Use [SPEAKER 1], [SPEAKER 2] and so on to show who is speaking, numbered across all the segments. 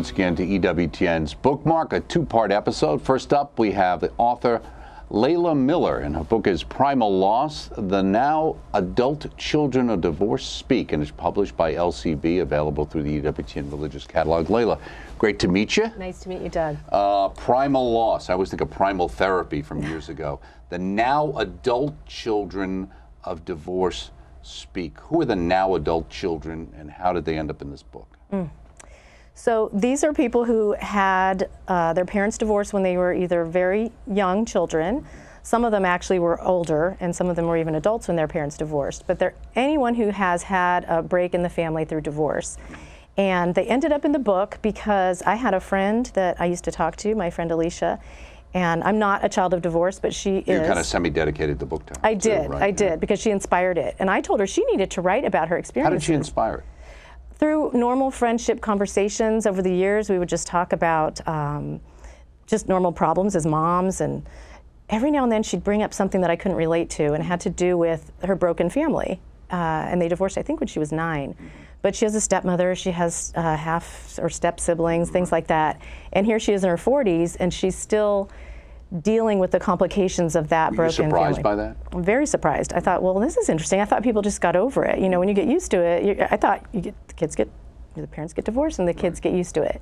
[SPEAKER 1] once again to EWTN's Bookmark, a two part episode. First up, we have the author Leila Miller, and her book is Primal Loss The Now Adult Children of Divorce Speak, and it's published by LCB, available through the EWTN Religious Catalog. Leila, great to meet you.
[SPEAKER 2] Nice to meet you, Doug.
[SPEAKER 1] Uh, primal Loss, I always think of primal therapy from years ago. The Now Adult Children of Divorce Speak. Who are the now adult children, and how did they end up in this book? Mm.
[SPEAKER 2] So these are people who had uh, their parents divorced when they were either very young children. Some of them actually were older, and some of them were even adults when their parents divorced. But they're anyone who has had a break in the family through divorce. And they ended up in the book because I had a friend that I used to talk to, my friend Alicia, and I'm not a child of divorce, but she
[SPEAKER 1] you
[SPEAKER 2] is.
[SPEAKER 1] You kind of semi-dedicated the book to her.
[SPEAKER 2] I did, too, right? I did, because she inspired it. And I told her she needed to write about her experience.
[SPEAKER 1] How did she inspire it?
[SPEAKER 2] Through normal friendship conversations over the years, we would just talk about um, just normal problems as moms. And every now and then she'd bring up something that I couldn't relate to and had to do with her broken family. Uh, and they divorced, I think, when she was nine. But she has a stepmother, she has uh, half or step siblings, things like that. And here she is in her 40s, and she's still dealing with the complications of that
[SPEAKER 1] Were
[SPEAKER 2] broken
[SPEAKER 1] you surprised
[SPEAKER 2] family.
[SPEAKER 1] by that?
[SPEAKER 2] I'm very surprised. I thought, well, this is interesting. I thought people just got over it. You know, when you get used to it, you, I thought get, the kids get, the parents get divorced and the kids right. get used to it.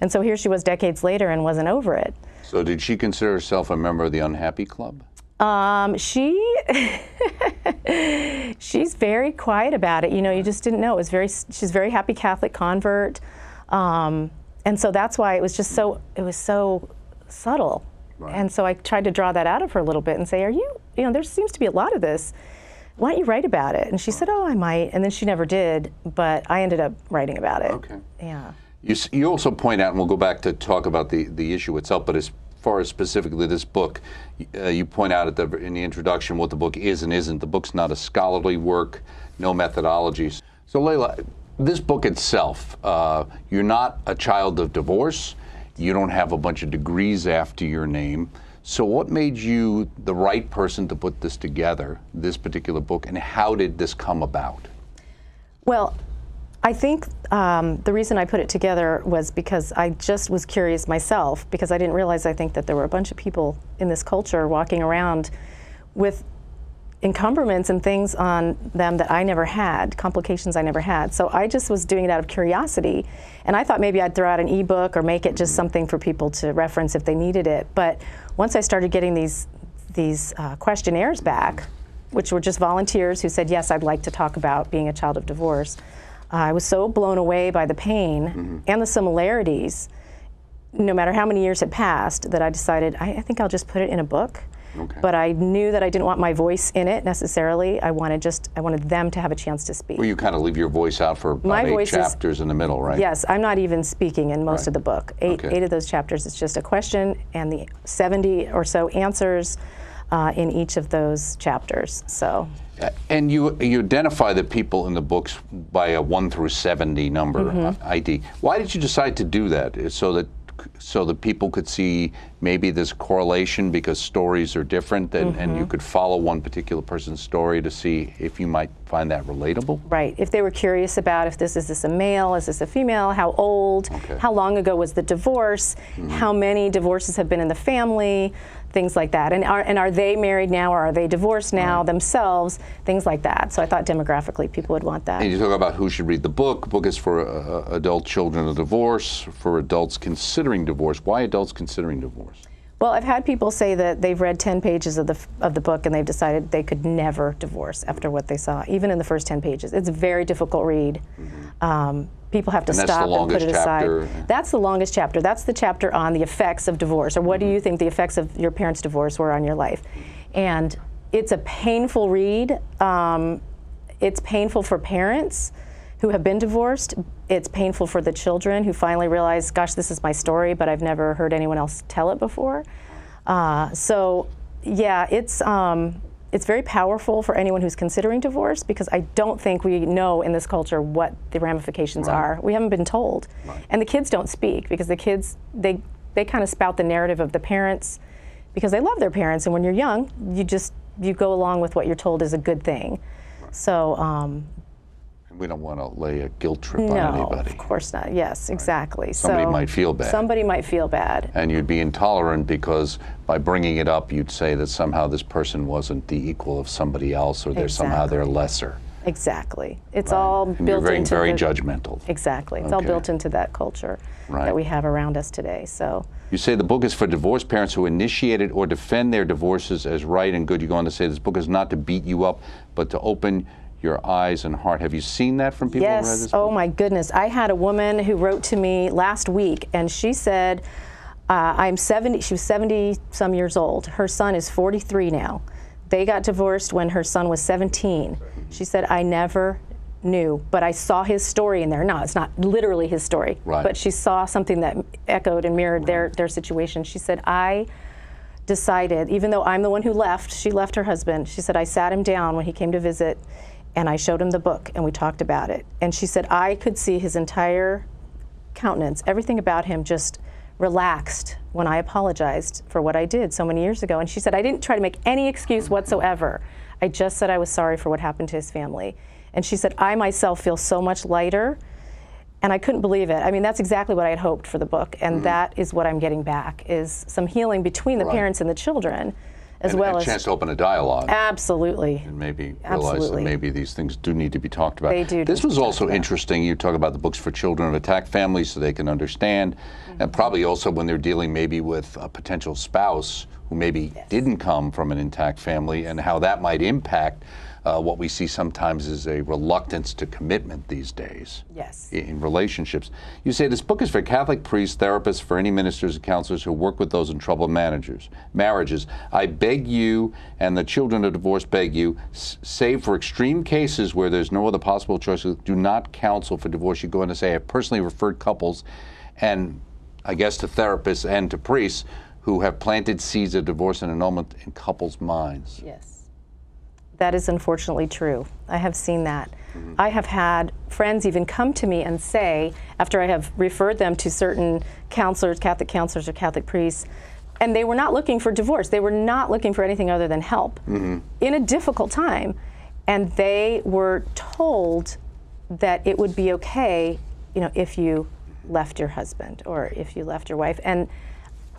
[SPEAKER 2] And so here she was decades later and wasn't over it.
[SPEAKER 1] So did she consider herself a member of the unhappy club?
[SPEAKER 2] Um, she she's very quiet about it. You know, you just didn't know. It was very she's very happy Catholic convert, um, and so that's why it was just so it was so subtle. Right. And so I tried to draw that out of her a little bit and say, Are you, you know, there seems to be a lot of this. Why don't you write about it? And she said, Oh, I might. And then she never did, but I ended up writing about it.
[SPEAKER 1] Okay.
[SPEAKER 2] Yeah.
[SPEAKER 1] You, you also point out, and we'll go back to talk about the, the issue itself, but as far as specifically this book, uh, you point out at the, in the introduction what the book is and isn't. The book's not a scholarly work, no methodologies. So, Leila, this book itself, uh, you're not a child of divorce. You don't have a bunch of degrees after your name. So, what made you the right person to put this together, this particular book, and how did this come about?
[SPEAKER 2] Well, I think um, the reason I put it together was because I just was curious myself, because I didn't realize, I think, that there were a bunch of people in this culture walking around with encumbrance and things on them that I never had, complications I never had. So I just was doing it out of curiosity. And I thought maybe I'd throw out an ebook or make it just something for people to reference if they needed it. But once I started getting these, these uh, questionnaires back, which were just volunteers who said, Yes, I'd like to talk about being a child of divorce, uh, I was so blown away by the pain mm-hmm. and the similarities, no matter how many years had passed, that I decided I, I think I'll just put it in a book Okay. But I knew that I didn't want my voice in it necessarily. I wanted just I wanted them to have a chance to speak.
[SPEAKER 1] Well, you kind of leave your voice out for my eight chapters is, in the middle, right?
[SPEAKER 2] Yes, I'm not even speaking in most right. of the book. Eight okay. eight of those chapters is just a question and the 70 or so answers uh, in each of those chapters. So.
[SPEAKER 1] And you you identify the people in the books by a one through seventy number mm-hmm. ID. Why did you decide to do that? So that so that people could see maybe this correlation because stories are different and, mm-hmm. and you mm-hmm. could follow one particular person's story to see if you might find that relatable?
[SPEAKER 2] Right. If they were curious about if this is this a male, is this a female, how old, okay. how long ago was the divorce, mm-hmm. how many divorces have been in the family, things like that. And are, and are they married now or are they divorced now right. themselves? Things like that. So I thought demographically people would want that.
[SPEAKER 1] And you talk about who should read the book. The book is for uh, adult children of divorce, for adults considering divorce. Why adults considering divorce?
[SPEAKER 2] Well, I've had people say that they've read 10 pages of the, of the book and they've decided they could never divorce after what they saw, even in the first 10 pages. It's a very difficult read. Mm-hmm. Um, people have to
[SPEAKER 1] and
[SPEAKER 2] stop and put it
[SPEAKER 1] chapter.
[SPEAKER 2] aside. That's the longest chapter. That's the chapter on the effects of divorce, or what mm-hmm. do you think the effects of your parents' divorce were on your life? And it's a painful read. Um, it's painful for parents who have been divorced. It's painful for the children who finally realize, gosh, this is my story, but I've never heard anyone else tell it before. Uh, so, yeah, it's. Um, it's very powerful for anyone who's considering divorce because I don't think we know in this culture what the ramifications right. are. We haven't been told. Right. And the kids don't speak because the kids they they kind of spout the narrative of the parents because they love their parents and when you're young, you just you go along with what you're told is a good thing. Right. So um,
[SPEAKER 1] We don't want to lay a guilt trip
[SPEAKER 2] no,
[SPEAKER 1] on anybody.
[SPEAKER 2] of course not. Yes, exactly.
[SPEAKER 1] Somebody
[SPEAKER 2] so
[SPEAKER 1] might feel bad.
[SPEAKER 2] Somebody might feel bad.
[SPEAKER 1] And you'd be intolerant because by bringing it up, you'd say that somehow this person wasn't the equal of somebody else, or they're somehow they're lesser.
[SPEAKER 2] Exactly. It's all
[SPEAKER 1] And
[SPEAKER 2] built
[SPEAKER 1] you're very,
[SPEAKER 2] into
[SPEAKER 1] very
[SPEAKER 2] the,
[SPEAKER 1] judgmental.
[SPEAKER 2] Exactly. It's all built into that culture
[SPEAKER 1] Right.
[SPEAKER 2] that we have around us today. So,
[SPEAKER 1] You say the book is for divorced parents who initiated or defend their divorces as right and good. You go on to say this book is not to beat you up, but to open your eyes and heart. Have you seen that from people who
[SPEAKER 2] yes.
[SPEAKER 1] this
[SPEAKER 2] Oh my goodness. I had a woman who wrote to me last week, and she said, uh, "I'm 70." She was 70 some years old. Her son is 43 now. They got divorced when her son was 17. She said, "I never." Knew, but I saw his story in there. No, it's not literally his story,
[SPEAKER 1] Right.
[SPEAKER 2] but she saw something that echoed and mirrored their their situation. She said, "I decided, even though I'm the one who left, she left her husband. She said, I sat him down when he came to visit and I showed him the book and we talked about it. And she said, I could see his entire countenance, everything about him just relaxed when I apologized for what I did so many years ago. And she said, I didn't try to make any excuse whatsoever. I just said I was sorry for what happened to his family. And she said, I myself feel so much lighter. And I couldn't believe it. I mean, that's exactly what I had hoped for the book, and that is what I'm getting back: is some healing between the
[SPEAKER 1] Mm-hmm. Right.
[SPEAKER 2] parents and the children, as
[SPEAKER 1] and,
[SPEAKER 2] well
[SPEAKER 1] and a
[SPEAKER 2] as
[SPEAKER 1] chance to open a dialogue.
[SPEAKER 2] absolutely.
[SPEAKER 1] and maybe realize that maybe these things do need to be talked about.
[SPEAKER 2] They do
[SPEAKER 1] This was also interesting. You talk about the books for children of attacked families so they can understand,
[SPEAKER 2] Mm-hmm.
[SPEAKER 1] and probably also when they're dealing maybe with a potential spouse who maybe didn't come from an intact family and how that might impact uh, what we see sometimes is a reluctance to commitment these days
[SPEAKER 2] Yes.
[SPEAKER 1] in relationships. You say this book is for Catholic priests, therapists, for any ministers and counselors who work with those in troubled managers, marriages. I beg you, and the children of divorce beg you, s- save for extreme cases where there's no other possible choice, do not counsel for divorce. You go on to say, I personally referred couples, and I guess to therapists and to priests who have planted seeds of divorce and annulment in couples' minds.
[SPEAKER 2] Yes. That is unfortunately true. I have seen that. Mm-hmm. I have had friends even come to me and say, after I have referred them to certain counselors, Catholic counselors or Catholic priests, and they were not looking for divorce. They were not looking for anything other than help mm-hmm. in a difficult time. And they were told that it would be okay, you know, if you left your husband or if you left your wife. And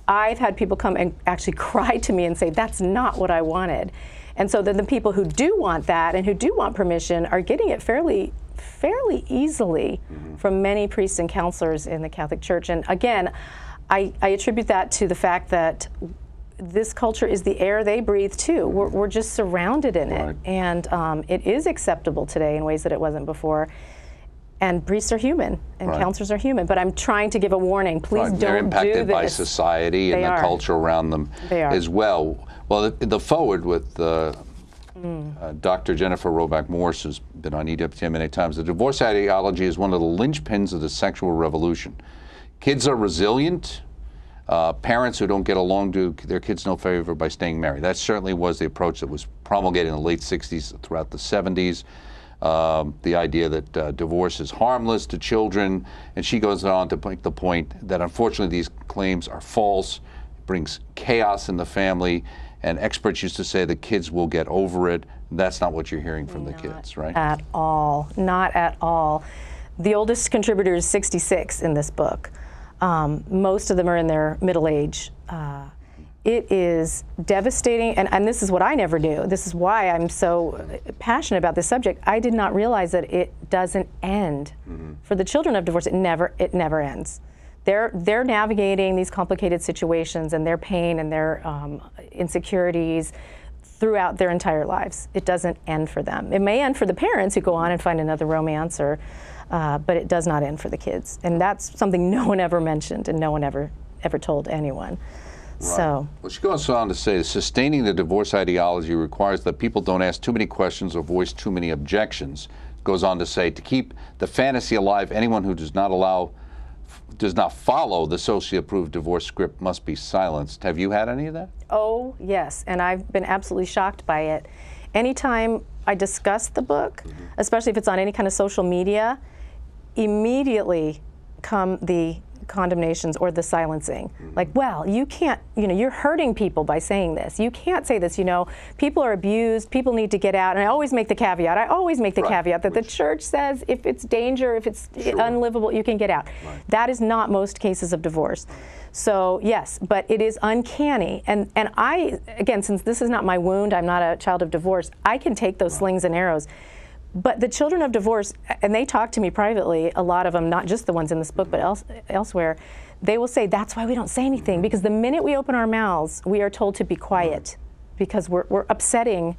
[SPEAKER 2] I've had people come and actually cry to me and say, that's not what I wanted. And so then the people who do want that and who do want permission are getting it fairly fairly easily from many priests and counselors in the Catholic Church. And again, I, I attribute that to the fact that this culture is the air they breathe too. We're, we're just surrounded in
[SPEAKER 1] Right.
[SPEAKER 2] it. And um, it is acceptable today in ways that it wasn't before. And priests are human, and
[SPEAKER 1] Right.
[SPEAKER 2] counselors are human. But I'm trying to give a warning. Please
[SPEAKER 1] Right,
[SPEAKER 2] don't
[SPEAKER 1] They're impacted
[SPEAKER 2] do
[SPEAKER 1] by
[SPEAKER 2] this.
[SPEAKER 1] society and
[SPEAKER 2] They
[SPEAKER 1] the
[SPEAKER 2] are.
[SPEAKER 1] culture around them as well. Well, the, the forward with uh,
[SPEAKER 2] Mm.
[SPEAKER 1] uh, Dr. Jennifer Roback Morse, who's been on EWTN many times, the divorce ideology is one of the linchpins of the sexual revolution. Kids are resilient. Uh, parents who don't get along do their kids no favor by staying married. That certainly was the approach that was promulgated in the late 60s throughout the 70s. Um, the idea that uh, divorce is harmless to children. And she goes on to make the point that unfortunately these claims are false, it brings chaos in the family. And experts used to say the kids will get over it. That's not what you're hearing from the kids, right?
[SPEAKER 2] At all. Not at all. The oldest contributor is 66 in this book. Um, most of them are in their middle age. Uh, it is devastating, and, and this is what I never knew. This is why I'm so passionate about this subject. I did not realize that it doesn't end. For the children of divorce, it never, it never ends. They're, they're navigating these complicated situations and their pain and their um, insecurities throughout their entire lives. It doesn't end for them. It may end for the parents who go on and find another romance, or, uh, but it does not end for the kids. And that's something no one ever mentioned and no one ever ever told anyone. So
[SPEAKER 1] Well, she goes on to say sustaining the divorce ideology requires that people don't ask too many questions or voice too many objections. Goes on to say to keep the fantasy alive, anyone who does not allow does not follow the socially approved divorce script must be silenced. Have you had any of that?
[SPEAKER 2] Oh, yes, and I've been absolutely shocked by it. Anytime I discuss the book, mm-hmm. especially if it's on any kind of social media, immediately come the condemnations or the silencing. Mm. Like, well, you can't, you know, you're hurting people by saying this. You can't say this, you know, people are abused, people need to get out. And I always make the caveat, I always make the
[SPEAKER 1] Right,
[SPEAKER 2] caveat that the church says if it's danger, if it's
[SPEAKER 1] Sure.
[SPEAKER 2] unlivable, you can get out. That is not most cases of divorce. So, yes, but it is uncanny. And, and I, again, since this is not my wound, I'm not a child of divorce, I can take those slings and arrows. But the children of divorce, and they talk to me privately, a lot of them, not just the ones in this book, but else, elsewhere, they will say, that's why we don't say anything. Because the minute we open our mouths, we are told to be quiet because we're, we're upsetting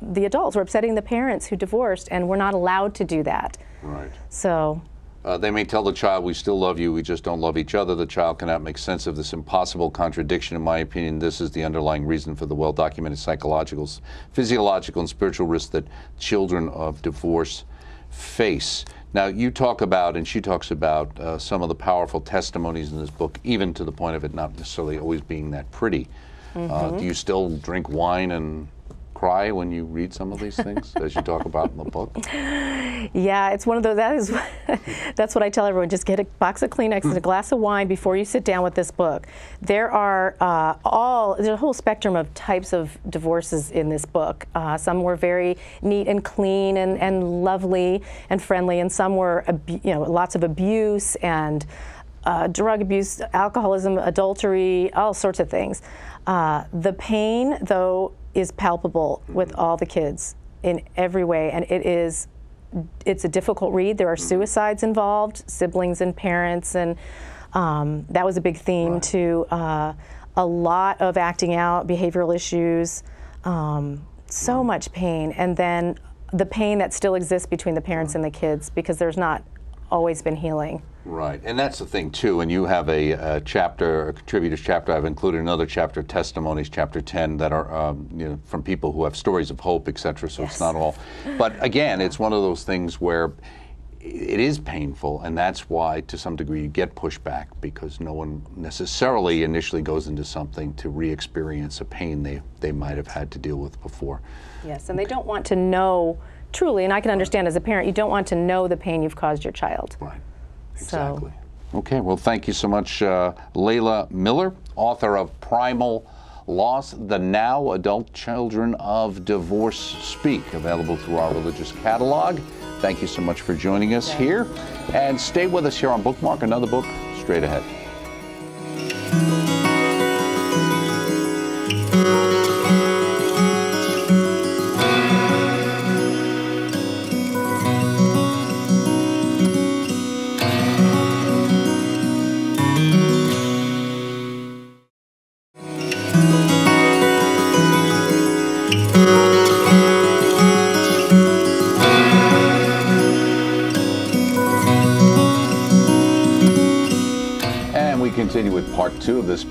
[SPEAKER 2] the adults, we're upsetting the parents who divorced, and we're not allowed to do that.
[SPEAKER 1] Right.
[SPEAKER 2] So,
[SPEAKER 1] Uh, they may tell the child, we still love you, we just don't love each other. The child cannot make sense of this impossible contradiction. In my opinion, this is the underlying reason for the well documented psychological, physiological, and spiritual risks that children of divorce face. Now, you talk about, and she talks about, uh, some of the powerful testimonies in this book, even to the point of it not necessarily always being that pretty. Uh, do you still drink wine and cry when you read some of these things, as you talk about in the book?
[SPEAKER 2] Yeah, it's one of those. That is, that's what I tell everyone. Just get a box of Kleenex and a glass of wine before you sit down with this book. There are uh, all there's a whole spectrum of types of divorces in this book. Uh, some were very neat and clean and, and lovely and friendly, and some were you know lots of abuse and uh, drug abuse, alcoholism, adultery, all sorts of things. Uh, the pain, though, is palpable with all the kids in every way, and it is it's a difficult read. There are suicides involved, siblings and parents, and um, that was a big theme too. Uh, a lot of acting out, behavioral issues, um, so much pain, and then the pain that still exists between the parents and the kids because there's not always been healing.
[SPEAKER 1] Right, and that's the thing too. And you have a, a chapter, a contributors chapter. I've included another chapter, testimonies, chapter ten, that are um, you know from people who have stories of hope, etc. So it's not all. But again, it's one of those things where it is painful, and that's why, to some degree, you get pushback because no one necessarily initially goes into something to re-experience a pain they they might have had to deal with before.
[SPEAKER 2] Yes, and they don't want to know truly, and I can understand as a parent, you don't want to know the pain you've caused your child.
[SPEAKER 1] Right.
[SPEAKER 2] So-
[SPEAKER 1] Exactly. Okay, well, thank you so much, uh, Leila Miller, author of Primal Loss The Now Adult Children of Divorce Speak, available through our religious catalog. Thank you so much for joining us here. And stay with us here on Bookmark, another book straight ahead.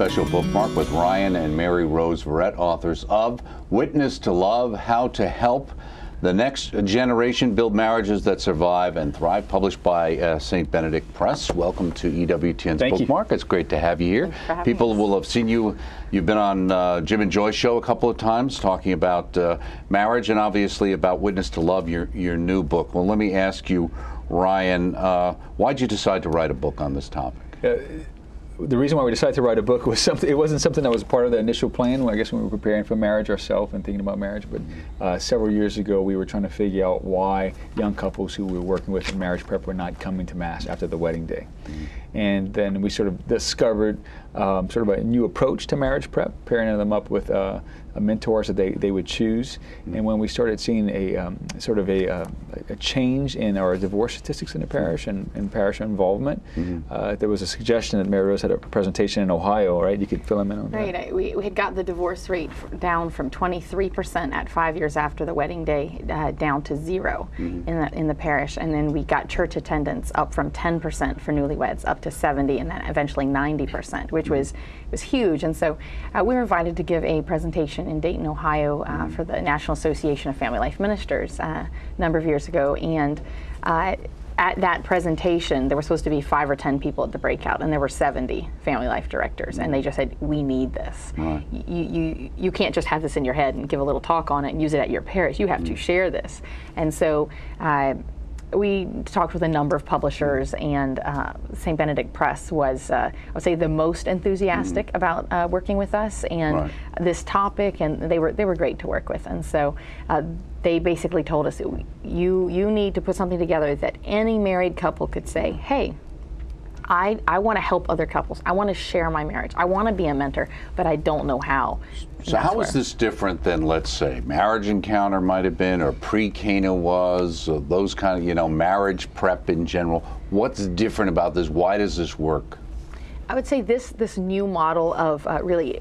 [SPEAKER 1] Special bookmark with Ryan and Mary Rose Verret, authors of Witness to Love How to Help the Next Generation Build Marriages That Survive and Thrive, published by uh, St. Benedict Press. Welcome to EWTN's
[SPEAKER 3] Thank you.
[SPEAKER 1] Bookmark. It's great to have you here.
[SPEAKER 2] for
[SPEAKER 1] People
[SPEAKER 2] us.
[SPEAKER 1] will have seen you. You've been on uh, Jim and Joy's show a couple of times talking about uh, marriage and obviously about Witness to Love, your, your new book. Well, let me ask you, Ryan, uh, why'd you decide to write a book on this topic?
[SPEAKER 3] The reason why we decided to write a book was something. It wasn't something that was part of the initial plan. I guess when we were preparing for marriage ourselves and thinking about marriage. But uh, several years ago, we were trying to figure out why young couples who we were working with in marriage prep were not coming to mass after the wedding day. And then we sort of discovered um, sort of a new approach to marriage prep, pairing them up with uh, mentors that they, they would choose. And when we started seeing a um, sort of a, uh, a change in our divorce statistics in the parish and, and parish involvement, uh, there was a suggestion that Mary Rose had a presentation in Ohio, right? You could fill them in on that.
[SPEAKER 4] Right. We, we had got the divorce rate down from 23% at five years after the wedding day uh, down to 0 in the in the parish, and then we got church attendance up from 10% for newlyweds up to 70, and then eventually 90%, which was was huge. And so uh, we were invited to give a presentation in Dayton, Ohio, uh, for the National Association of Family Life Ministers uh, a number of years ago, and. Uh, at that presentation, there were supposed to be five or ten people at the breakout, and there were 70 family life directors, and they just said, "We need this.
[SPEAKER 1] Right.
[SPEAKER 4] You, you you can't just have this in your head and give a little talk on it and use it at your parish. You have to share this." And so. We talked with a number of publishers, and uh, St. Benedict Press was, uh, I would say, the most enthusiastic about uh, working with us and
[SPEAKER 1] Right.
[SPEAKER 4] this topic, and they were they were great to work with. And so uh, they basically told us, you you need to put something together that any married couple could say, hey. I, I want to help other couples. I want to share my marriage. I want to be a mentor, but I don't know how.
[SPEAKER 1] So how is this different than, let's say, marriage encounter might have been, or pre-Cana was, or those kind of, you know, marriage prep in general? What's different about this? Why does this work?
[SPEAKER 4] I would say this this new model of uh, really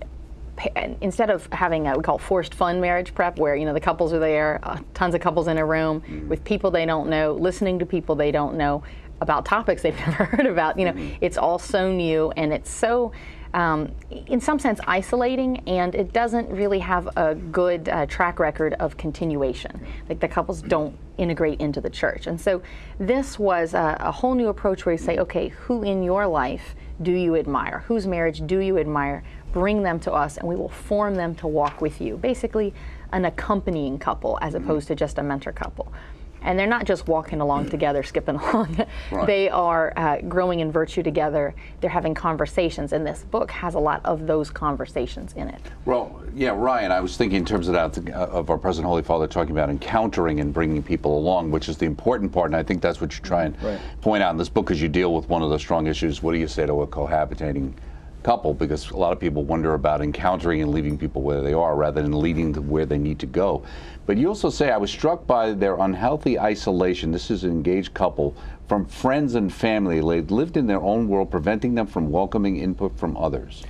[SPEAKER 4] instead of having a, we call forced fun marriage prep, where you know the couples are there, uh, tons of couples in a room with people they don't know, listening to people they don't know about topics they've never heard about. You know, it's all so new and it's so. Um, in some sense, isolating, and it doesn't really have a good uh, track record of continuation. Like the couples don't integrate into the church. And so this was a, a whole new approach where you say, okay, who in your life do you admire? Whose marriage do you admire? Bring them to us and we will form them to walk with you. Basically, an accompanying couple as opposed to just a mentor couple. And they're not just walking along together, skipping along.
[SPEAKER 1] Right.
[SPEAKER 4] They are uh, growing in virtue together. They're having conversations, and this book has a lot of those conversations in it.
[SPEAKER 1] Well, yeah, Ryan, I was thinking in terms of that, uh, of our President Holy Father talking about encountering and bringing people along, which is the important part, and I think that's what you try and
[SPEAKER 3] Right.
[SPEAKER 1] point out in this book, because you deal with one of the strong issues. What do you say to a cohabitating couple? Because a lot of people wonder about encountering and leaving people where they are rather than leading to where they need to go. But you also say, I was struck by their unhealthy isolation. This is an engaged couple from friends and family. They lived in their own world, preventing them from welcoming input from others.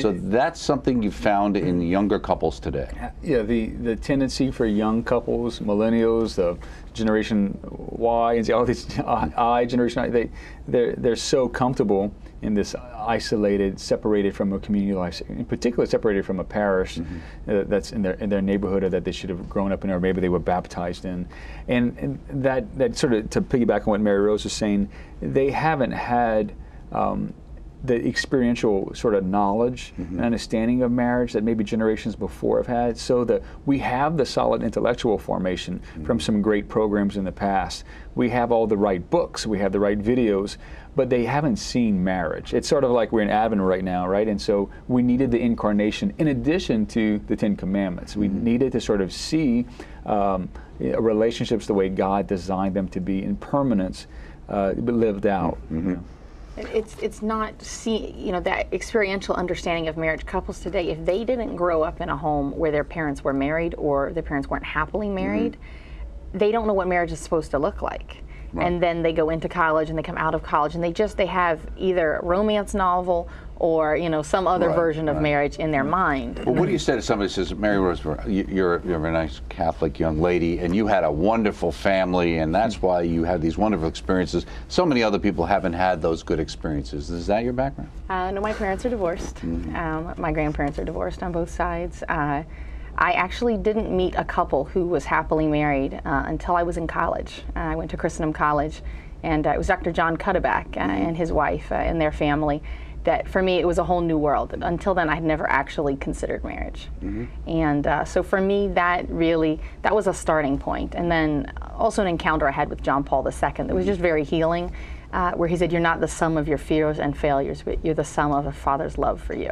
[SPEAKER 1] So that's something you found in younger couples today.
[SPEAKER 3] Yeah, the, the tendency for young couples, millennials, the Generation Y, and all these I generation, I, they they're they're so comfortable in this isolated, separated from a community life, in particular separated from a parish uh, that's in their in their neighborhood or that they should have grown up in or maybe they were baptized in, and, and that that sort of to piggyback on what Mary Rose was saying, they haven't had. Um, the experiential sort of knowledge mm-hmm. and understanding of marriage that maybe generations before have had, so that we have the solid intellectual formation mm-hmm. from some great programs in the past. We have all the right books, we have the right videos, but they haven't seen marriage. It's sort of like we're in Advent right now, right? And so we needed the incarnation in addition to the Ten Commandments. We mm-hmm. needed to sort of see um, eh, relationships the way God designed them to be in permanence, uh, but lived out. you know.
[SPEAKER 4] It- It's it's not see you know that experiential understanding of marriage. Couples today, if they didn't grow up in a home where their parents were married or their parents weren't happily mm-hmm. married, they don't know what marriage is supposed to look like. And then they go into college and they come out of college and they just they have either a romance novel or you know some other
[SPEAKER 1] Right,
[SPEAKER 4] version of
[SPEAKER 1] right.
[SPEAKER 4] marriage in their mind.
[SPEAKER 1] Well, what do you say to somebody who says, Mary Rose, you- you're, you're a nice Catholic young lady, and you had a wonderful family, and that's why you had these wonderful experiences. So many other people haven't had those good experiences. Is that your background?
[SPEAKER 4] Uh, no, my parents are divorced. Um, my grandparents are divorced on both sides. Uh, I actually didn't meet a couple who was happily married uh, until I was in college. Uh, I went to Christendom College, and uh, it was Dr. John Cuddeback uh, and his wife uh, and their family. That for me, it was a whole new world. Until then, I had never actually considered marriage, and uh, so for me, that really that was a starting point. And then also an encounter I had with John Paul II that was just very healing uh, where he said, You're not the sum of your fears and failures, but you're the sum of a father's love for you.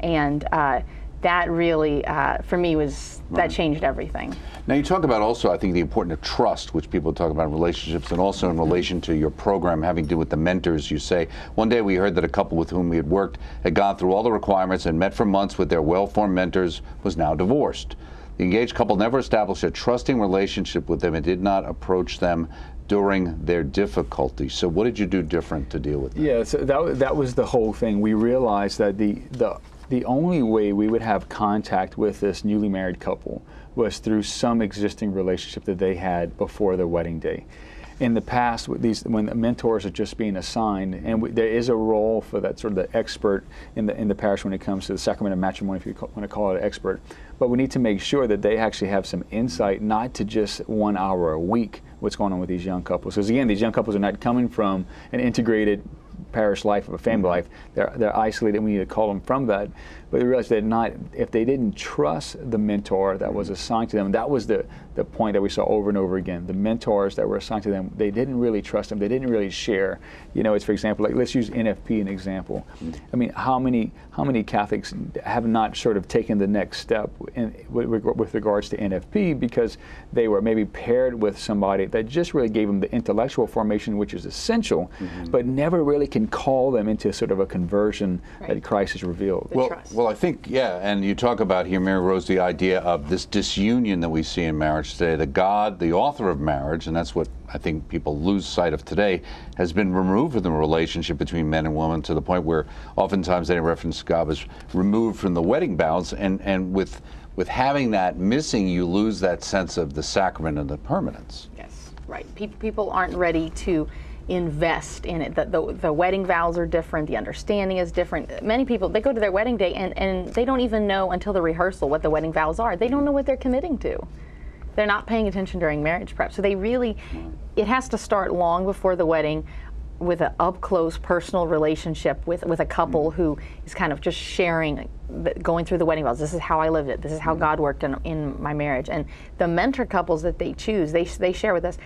[SPEAKER 4] And uh, that really, uh, for me, was that changed everything.
[SPEAKER 1] Now, you talk about also, I think, the importance of trust, which people talk about in relationships, and also in relation to your program having to do with the mentors. You say, one day we heard that a couple with whom we had worked had gone through all the requirements and met for months with their well formed mentors was now divorced. The engaged couple never established a trusting relationship with them and did not approach them during their difficulty. So, what did you do different to deal with that?
[SPEAKER 3] Yeah, so that, that was the whole thing. We realized that the, the, the only way we would have contact with this newly married couple was through some existing relationship that they had before their wedding day. In the past, these when the mentors are just being assigned, and we, there is a role for that sort of the expert in the in the parish when it comes to the sacrament of matrimony, if you want to call it an expert. But we need to make sure that they actually have some insight, not to just one hour a week, what's going on with these young couples. Because again, these young couples are not coming from an integrated parish life, of a family life. They're they're isolated, we need to call them from that. But they realize that not if they didn't trust the mentor that was assigned to them. That was the the point that we saw over and over again. The mentors that were assigned to them, they didn't really trust them. They didn't really share. You know, it's for example, like let's use NFP an example. Mm-hmm. I mean, how many how many Catholics have not sort of taken the next step in, with, with regards to NFP because they were maybe paired with somebody that just really gave them the intellectual formation, which is essential, mm-hmm. but never really can call them into sort of a conversion that Christ has revealed.
[SPEAKER 4] The
[SPEAKER 1] Well,
[SPEAKER 4] trust.
[SPEAKER 1] well, I think yeah, and you talk about here, Mary Rose, the idea of this disunion that we see in marriage today. The God, the author of marriage, and that's what I think people lose sight of today, has been removed from the relationship between men and women to the point where oftentimes any reference to God is removed from the wedding vows, and and with with having that missing, you lose that sense of the sacrament and the permanence.
[SPEAKER 4] Yes, right. People, people aren't ready to invest in it. The, the, the wedding vows are different. The understanding is different. Many people, they go to their wedding day and, and they don't even know until the rehearsal what the wedding vows are. They don't know what they're committing to. They're not paying attention during marriage prep. So they really, it has to start long before the wedding with an up close personal relationship with, with a couple mm. who is kind of just sharing, going through the wedding vows. This is how I lived it. This is how mm. God worked in, in my marriage. And the mentor couples that they choose, they, they share with us.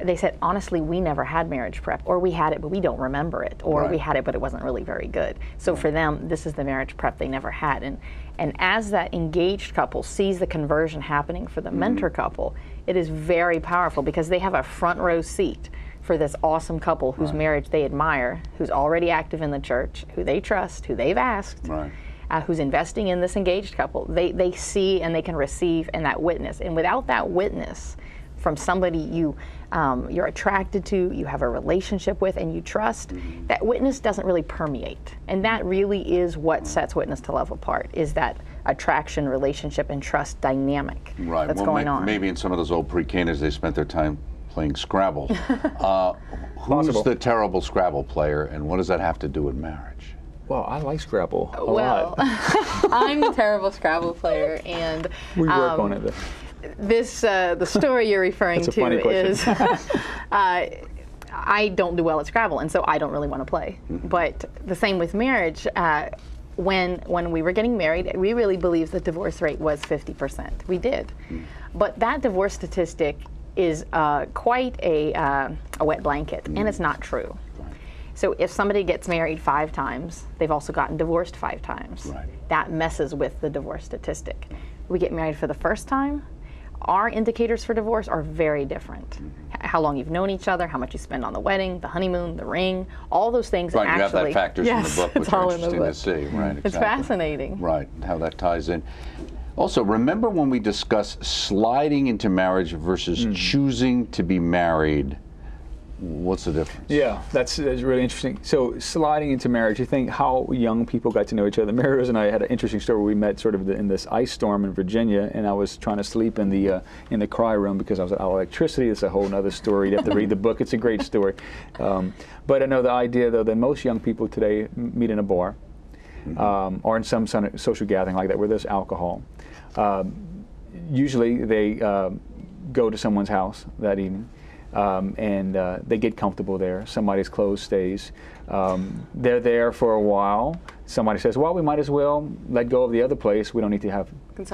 [SPEAKER 4] They said, honestly, we never had marriage prep, or we had it, but we don't remember it, or we had it, but it wasn't really very good. So for them, this is the marriage prep they never had. And, and as that engaged couple sees the conversion happening for the mentor couple, it is very powerful because they have a front row seat for this awesome couple whose marriage they admire, who's already active in the church, who they trust, who they've asked,
[SPEAKER 1] Right.
[SPEAKER 4] uh, who's investing in this engaged couple. They, they see and they can receive and that witness. And without that witness from somebody you um, you're attracted to, you have a relationship with, and you trust, that witness doesn't really permeate. And that really is what sets witness to love apart. Is that attraction, relationship, and trust dynamic
[SPEAKER 1] Right.
[SPEAKER 4] that's
[SPEAKER 1] well,
[SPEAKER 4] going
[SPEAKER 1] may-
[SPEAKER 4] on?
[SPEAKER 1] Maybe in some of those old pre-caners, they spent their time playing Scrabble. uh, who's
[SPEAKER 3] Possible.
[SPEAKER 1] the terrible Scrabble player, and what does that have to do with marriage?
[SPEAKER 3] Well, I like Scrabble a
[SPEAKER 4] Well,
[SPEAKER 3] lot.
[SPEAKER 4] I'm a terrible Scrabble player, and
[SPEAKER 3] We work
[SPEAKER 4] um,
[SPEAKER 3] on it. though.
[SPEAKER 4] This uh, the story you're referring to is uh, I don't do well at Scrabble, and so I don't really want to play.
[SPEAKER 3] Mm-hmm.
[SPEAKER 4] But the same with marriage. Uh, when when we were getting married, we really believed the divorce rate was 50%. We did,
[SPEAKER 3] Mm.
[SPEAKER 4] but that divorce statistic is uh, quite a uh, a wet blanket,
[SPEAKER 3] Mm.
[SPEAKER 4] and it's not true. So if somebody gets married five times, they've also gotten divorced five times.
[SPEAKER 1] Right.
[SPEAKER 4] That messes with the divorce statistic. We get married for the first time, our indicators for divorce are very different.
[SPEAKER 1] Mm-hmm.
[SPEAKER 4] How long you've known each other, how much you spend on the wedding, the honeymoon, the ring, all those things
[SPEAKER 1] Right, you have
[SPEAKER 4] actually.
[SPEAKER 1] that factors
[SPEAKER 4] yes,
[SPEAKER 1] in the book, which are interesting to see. Right,
[SPEAKER 4] It's fascinating.
[SPEAKER 1] Right, how that ties in. Also, remember when we discussed sliding into marriage versus
[SPEAKER 3] Mm.
[SPEAKER 1] choosing to be married? What's the difference?
[SPEAKER 3] Yeah, that's, that's really interesting. So sliding into marriage, you think how young people got to know each other. Mary Rose and I had an interesting story. We met sort of the, in this ice storm in Virginia, and I was trying to sleep in the uh, in the cry room because I was out of electricity. It's a whole other story. You have to read the book. It's a great story. Um, but I know the idea though that most young people today meet in a bar um, or in some social gathering like that where there's alcohol. Um, usually they um go to someone's house that evening um, and uh, they get comfortable there. Somebody's clothes stays. Um, they're there for a while. Somebody says, "Well, we might as well let go of the other place. We don't need to have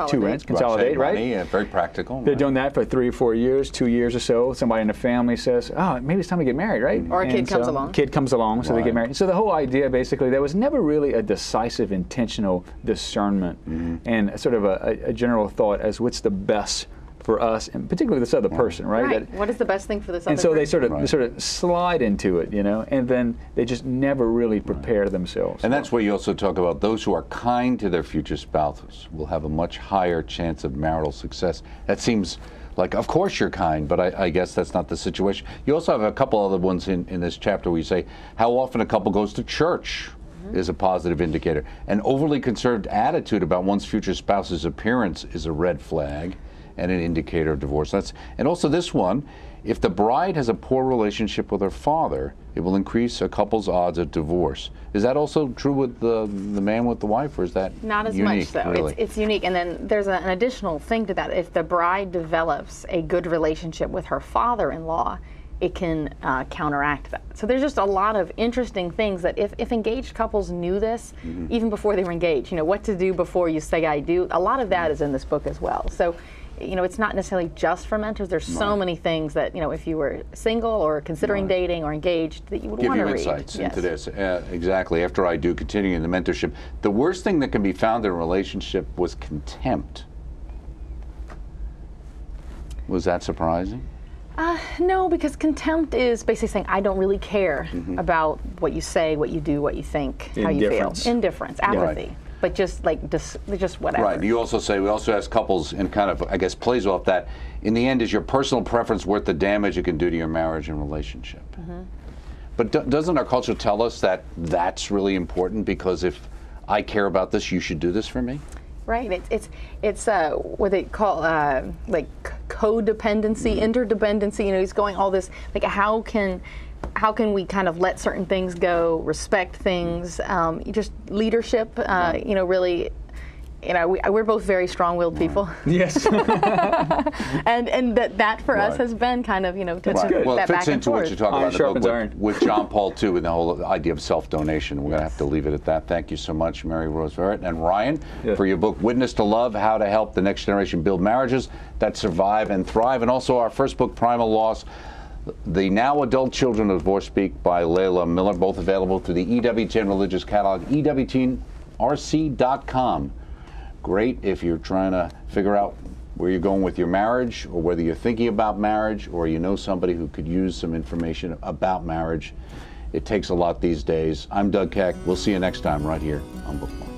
[SPEAKER 3] two rents.
[SPEAKER 1] Right,
[SPEAKER 3] Consolidate, right?"
[SPEAKER 1] money, yeah, very practical.
[SPEAKER 3] They're
[SPEAKER 1] right.
[SPEAKER 3] doing that for three or four years, two years or so. Somebody in the family says, "Oh, maybe it's time to get married, right?"
[SPEAKER 4] Or a kid
[SPEAKER 3] And
[SPEAKER 4] comes
[SPEAKER 3] so-
[SPEAKER 4] along.
[SPEAKER 3] Kid comes along, so they get married. So the whole idea, basically, there was never really a decisive, intentional discernment,
[SPEAKER 1] Mm-hmm.
[SPEAKER 3] and sort of a, a, a general thought as what's the best for us, and particularly this other person, right?
[SPEAKER 4] Right.
[SPEAKER 3] That-
[SPEAKER 4] what is the best thing for this
[SPEAKER 3] and
[SPEAKER 4] other
[SPEAKER 3] so they
[SPEAKER 4] person?
[SPEAKER 3] sort of
[SPEAKER 1] Right.
[SPEAKER 3] sort of slide into it, you know, and then they just never really prepare themselves.
[SPEAKER 1] And that's where you also talk about those who are kind to their future spouses will have a much higher chance of marital success. That seems like, of course you're kind, but I, I guess that's not the situation. You also have a couple other ones in, in this chapter where you say how often a couple goes to church mm-hmm. is a positive indicator. An overly conserved attitude about one's future spouse's appearance is a red flag and an indicator of divorce. That's and also this one, if the bride has a poor relationship with her father, it will increase a couple's odds of divorce. Is that also true with the the man with the wife, or is that
[SPEAKER 4] Not as
[SPEAKER 1] unique,
[SPEAKER 4] much, though.
[SPEAKER 1] Really?
[SPEAKER 4] It's, it's unique. And then there's an additional thing to that. If the bride develops a good relationship with her father in law, it can uh, counteract that. So there's just a lot of interesting things that if, if engaged couples knew this even before they were engaged, you know what to do before you say I do. A lot of that is in this book as well. So you know it's not necessarily just for mentors. There's so many things that you know if you were single or considering dating or engaged that you would
[SPEAKER 1] give
[SPEAKER 4] want
[SPEAKER 1] you
[SPEAKER 4] to read.
[SPEAKER 1] insights
[SPEAKER 4] Yes.
[SPEAKER 1] into this. Uh, exactly. After I do continuing the mentorship, the worst thing that can be found in a relationship was contempt. Was that surprising?
[SPEAKER 4] Uh, no, because contempt is basically saying I don't really care
[SPEAKER 1] Mm-hmm.
[SPEAKER 4] about what you say, what you do, what you think, how you feel.
[SPEAKER 3] Indifference.
[SPEAKER 4] Indifference, apathy,
[SPEAKER 1] Right.
[SPEAKER 4] But just like dis- just whatever.
[SPEAKER 1] Right. You also say we also ask couples, and kind of I guess plays off that. In the end, is your personal preference worth the damage it can do to your marriage and relationship? But do, doesn't our culture tell us that that's really important? Because if I care about this, you should do this for me.
[SPEAKER 4] Right. It's it's it's uh, what they call uh, like codependency,
[SPEAKER 1] Mm-hmm.
[SPEAKER 4] interdependency. You know, he's going all this like how can how can we kind of let certain things go, respect things, um, just leadership. Uh, you know, really. You know, we, we're both very strong-willed people,
[SPEAKER 3] Yes.
[SPEAKER 4] and and that that for us has been kind of you know to
[SPEAKER 3] That's
[SPEAKER 4] to.
[SPEAKER 1] Well, it
[SPEAKER 4] that
[SPEAKER 1] fits
[SPEAKER 4] back
[SPEAKER 1] into what you talk
[SPEAKER 3] Iron
[SPEAKER 1] about in the book
[SPEAKER 3] sharpens
[SPEAKER 1] with,
[SPEAKER 3] iron.
[SPEAKER 1] with John Paul II, and the whole idea of self-donation. We're going to have to leave it at that. Thank you so much, Mary Rose Verret and Ryan,
[SPEAKER 3] Yeah.
[SPEAKER 1] for your book "Witness to Love: How to Help the Next Generation Build Marriages That Survive and Thrive," and also our first book, "Primal Loss." The Now Adult Children of Divorce Speak by Leila Miller, both available through the EWTN Religious Catalog, EWTNRC.com. Great if you're trying to figure out where you're going with your marriage, or whether you're thinking about marriage, or you know somebody who could use some information about marriage. It takes a lot these days. I'm Doug Keck. We'll see you next time right here on Bookmark.